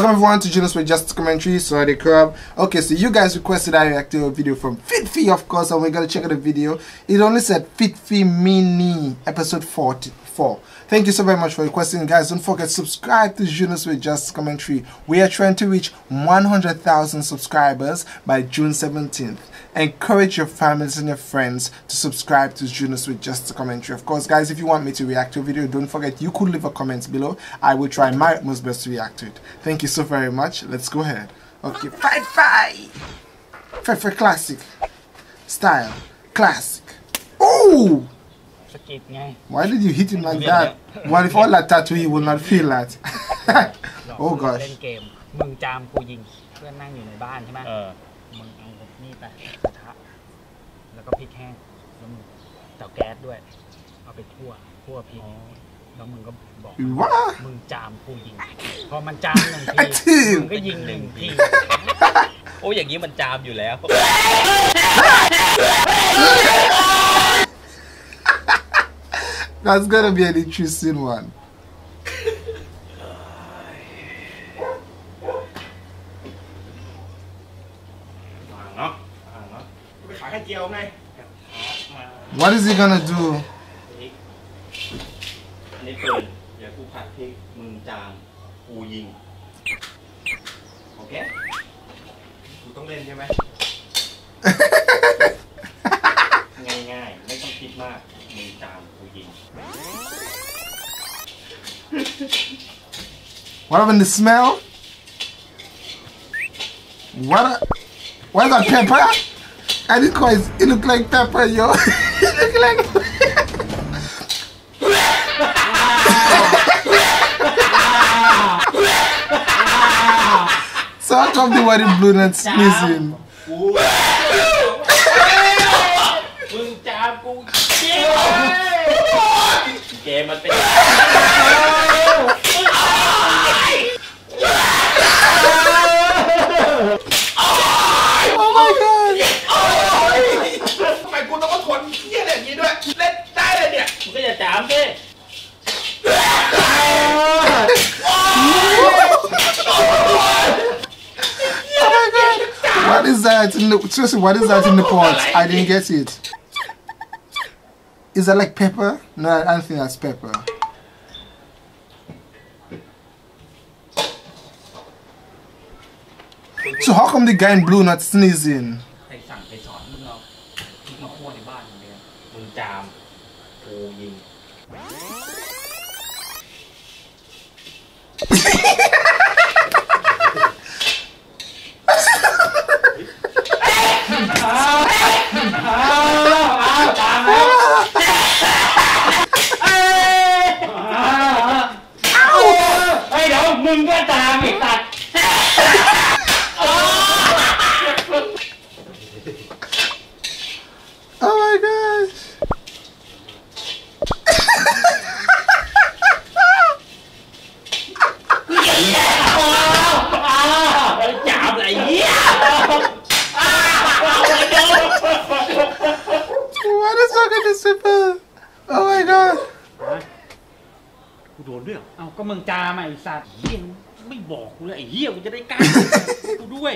Welcome everyone to Junosuede Just Commentary. Sorry, crab. Okay, so you guys requested I react to a video from Fedfe, of course, and we're gonna check out the video. It only said Fedfe Mini episode 44. Thank you so very much for requesting, guys. Don't forget subscribe to Junosuede Just Commentary. We are trying to reach 100,000 subscribers by June 17th encourage your families and your friends to subscribe to Junosuede Just a Commentary. Of course, guys, if you want me to react to a video, don't forget you could leave a comment below. I will try my most best to react to it. Thank you so very much. Let's go ahead. Okay, fight, fight! Fight for classic. Style. Classic. Oh! Why did you hit him like that? What if all that tattoo he will not feel that? oh gosh. มึงจามกูยิงเพื่อนนั่งอยู่ในบ้านใช่ไหมเออมึงเอา นี่ไปกระทะแล้วก็พริกแห้งแล้วมึงเตาแก๊สด้วย เอาไปคั่วคั่วพริกแล้วมึงก็บอก What? มึงจามกูยิง พอมันจามหนึ่งทีทีมมึงก็ยิงหนึ่งทีโอ้อย่างนี้มันจามอยู่แล้ว That's gonna be an interesting one. What is he gonna do? พริกอันนี้ปืนเดี๋ยวกูผัดพริกมึงจามกูยิง โอเค กูต้องเล่นใช่ไหม ง่ายๆ ไม่ต้องคิดมาก มึงจามกูยิง What happened? The smell? What? A, what is that pepper? I didn't quite. It looked like pepper, yo. it looked like. so how come the one in blue not sneezing? กู is that in the seriously? What is that in the pot? I didn't get it. Is that like pepper? No, I don't think that's pepper. So how come the guy in blue not sneezing? Is wrong with this pepper? Oh my god! กูโดนด้วยเหรอเอาก็มึงจามอะไอ้สัตว์เฮียไม่บอกกูเลยไอ้เฮียกูจะได้กล้ากูด้วย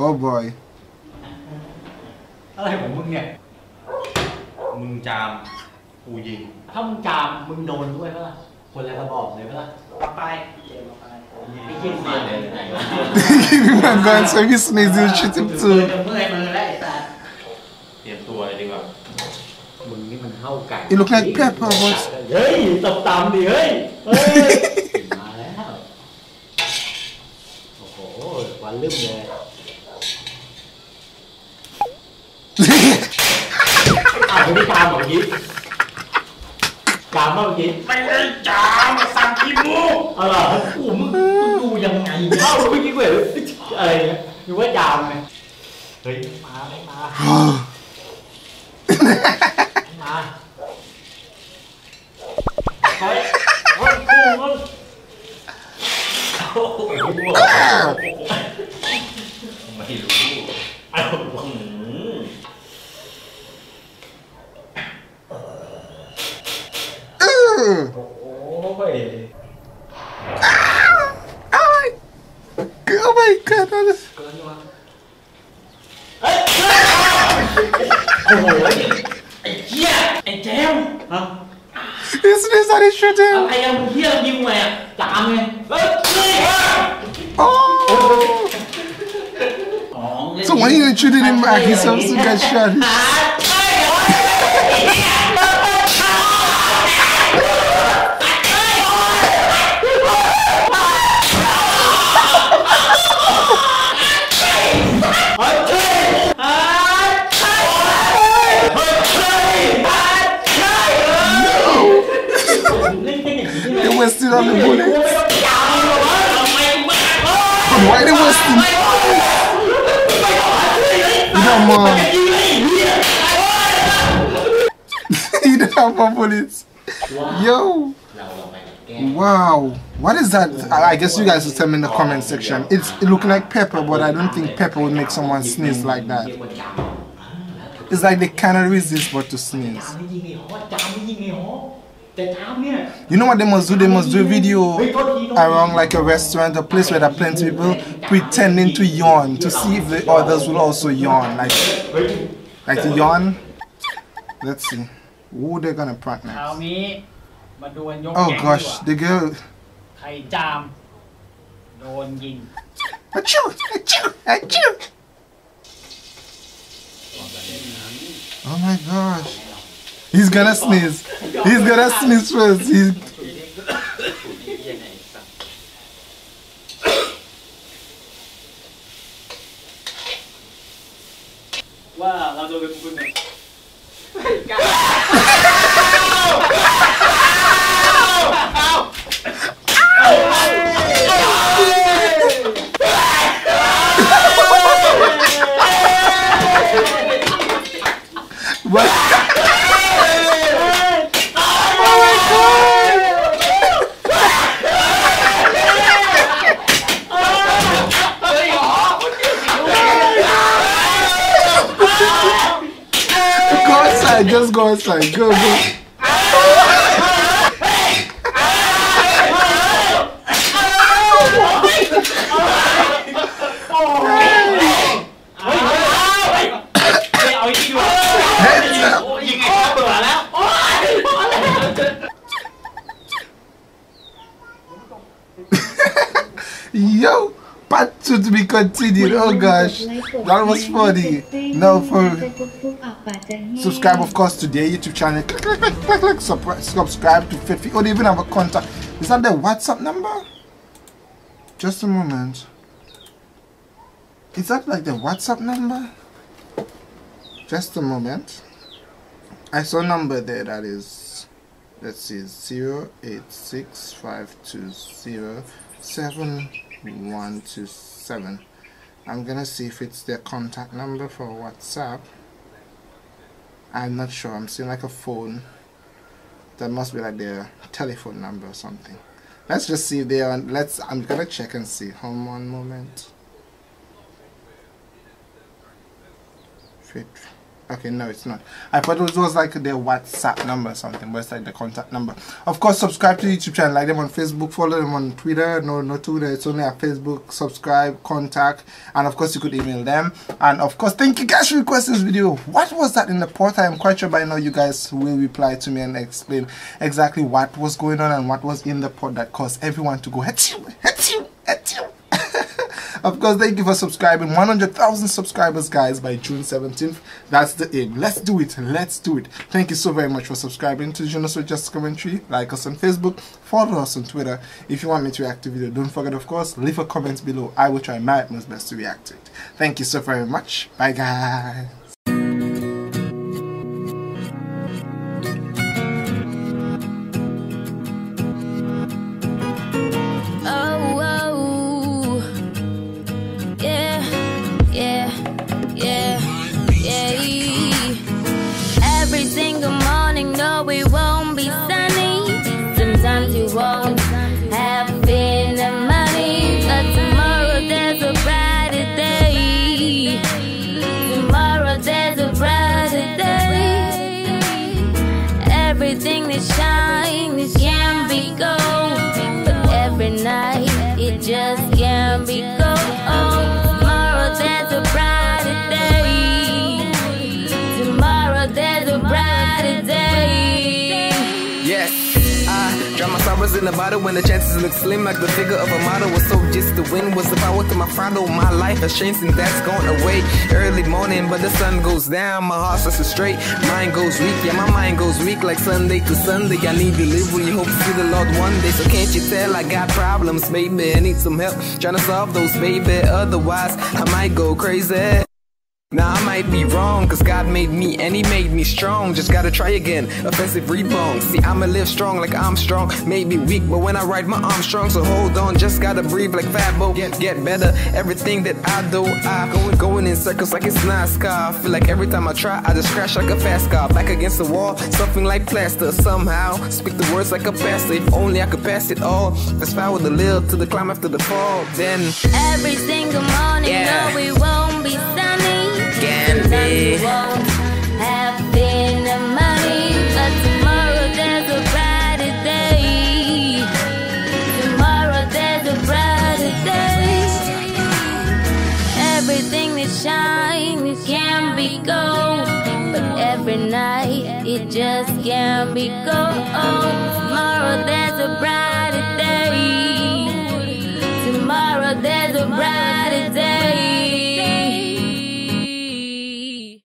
Oh boy. อะไรของมึงเนี่ย มึงจาม กูยิง ถ้ามึงจาม มึงโดนด้วยปะล่ะ คนละกระบอกเลยปะล่ะปไปไอ้เหี้ยมาเลยไหนวะ I'm going so he sneezes, you shoot him เมื่ too. อยมือแล้วไอ้สัตว์ เตรียมตัวเลยดีกว่า มึงนี่มัน เท่ากัน It look like pepper, but เฮ้ยตบตำดิเฮ้ยเฮ้ย มาแล้ว โอ้โหวันลืมเลย อ้าวไม่ได้ตามเหรอเมื่อกี้ตามเมื่อกี้ไม่ได้จามสั่งขี้มูกเอาเหรอโอ้มึงมึงดูยังไงเนี่ยเอ้าเมื่อกี้กูเห็นอะไรเนี่ยหรือว่าดามไงเฮ้ยมาไม่มาไม่มา ไม่รู้อ้าวโอ้ย Ai, caralho. โอ้โหไอ้เหี้ยไอ้เจมฮะ Isn't this how they? I am here, you man. Damn it. Oh! so why didn't you injured him, he yourself to get shot? Come on. he didn't have more bullets. Yo. Wow. What is that? I I guess you guys will tell me in the comment section. It's it looking like pepper, but I don't think pepper would make someone sneeze like that. It's like they cannot resist but to sneeze. You know what they must do? They must do a video around like a restaurant, a place where there are plenty of people pretending to yawn to see if the others will also yawn. Like, like to yawn. Let's see. Who they're gonna prank next? Oh gosh, the girl. Achoo! Achoo! Achoo! Oh my gosh. He's gonna sneeze. He's gonna sneeze first. He's I just go inside. Go, go. Heads up. To be continued. Oh gosh, that was funny. Now for subscribe, of course, to their YouTube channel. Click, click, click, click. Subscribe to Fedfe. Oh, they even have a contact. Is that the WhatsApp number? Just a moment. Is that like the WhatsApp number? Just a moment. I saw a number there that is let's see zero eight six five two zero seven one two seven. I'm gonna see if it's their contact number for WhatsApp. I'm not sure. I'm seeing like a phone. That must be like their telephone number or something. Let's just see they are. Let's. I'm gonna check and see. Hold on one moment. Fit. Okay, no, it's not. I thought it was, was like their WhatsApp number or something, but it's like the contact number. Of course, subscribe to YouTube channel, like them on Facebook, follow them on Twitter. No, no Twitter, it's only at Facebook. Subscribe, contact, and of course, you could email them. And of course, thank you guys for requesting this video. What was that in the port? I'm quite sure by now you guys will reply to me and explain exactly what was going on and what was in the port that caused everyone to go, Achoo, achoo, achoo. Of course, thank you for subscribing. 100,000 subscribers, guys, by June 17th. That's the aim. Let's do it. Let's do it. Thank you so very much for subscribing to Junosuede Just Commentary. Like us on Facebook. Follow us on Twitter. If you want me to react to video, don't forget, of course, leave a comment below. I will try my utmost best to react to it. Thank you so very much. Bye, guys. Something the it when the chances look slim, like the figure of a model was so just the win was the power to my follow. My life has changed since that's gone away. Early morning, but the sun goes down, my heart starts to straight, mind goes weak, yeah, my mind goes weak like Sunday to Sunday. I need to live, when delivery, hope to see the Lord one day. So can't you tell I got problems, baby? I need some help trying to solve those, baby. Otherwise, I might go crazy. Now I might be wrong, cause God made me and He made me strong. Just gotta try again. Offensive rebound. See, I'ma live strong like I'm strong. Maybe weak, but when I ride my arm strong, so hold on. Just gotta breathe like Fabo. Get, get better. Everything that I do, I going, going in circles like it's NASCAR. I feel like every time I try, I just crash like a fast car. Back against the wall, something like plaster. Somehow, speak the words like a pastor. If only I could pass it all. Fast forward a little to the climb after the fall. Then, Every single morning, Yeah. no, it won't be sunny. Can be. won't have the money, but tomorrow there's a brighter day. Tomorrow there's a brighter day. Everything that shines can be gold, but every night it just can't be gold. Oh, tomorrow